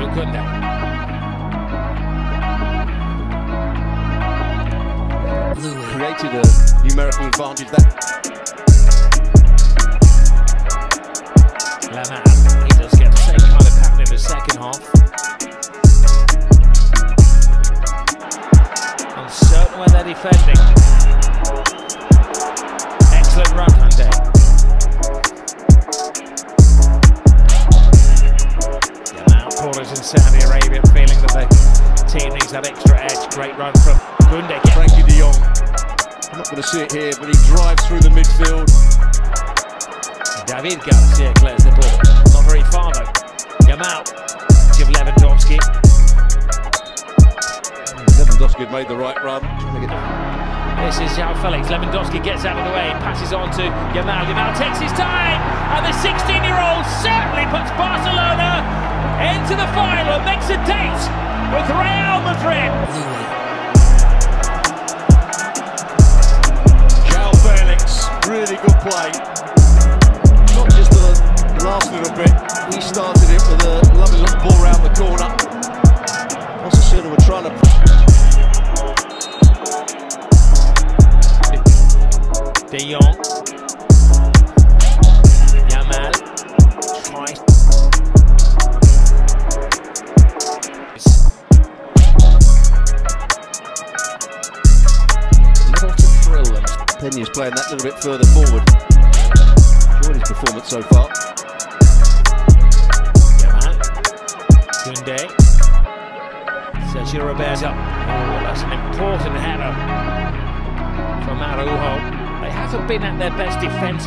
Jules Koundé. Created a numerical advantage there. Lamar, he does get the same kind of pattern in the second half. Uncertain where they're defending. Saudi Arabia feeling that the team needs that extra edge. Great run from Koundé. Frenkie de Jong. I'm not going to see it here, but he drives through the midfield. David Garcia clears the ball. Not very far though. Yamal. Give Lewandowski. Lewandowski had made the right run. This is João Felix. Lewandowski gets out of the way, passes on to Yamal. Yamal takes his time, and the 16-year-old certainly puts Barcelona into the final and makes a date with Real Madrid. João Felix, really good play. Not just the last little bit, he started it with a lovely little ball round the corner. Osasuna were trying to De Jong. Pena's playing that little bit further forward. Enjoyed his performance so far. Koundé. Sergio Roberto. Oh, that's an important header from Araujo. They haven't been at their best defence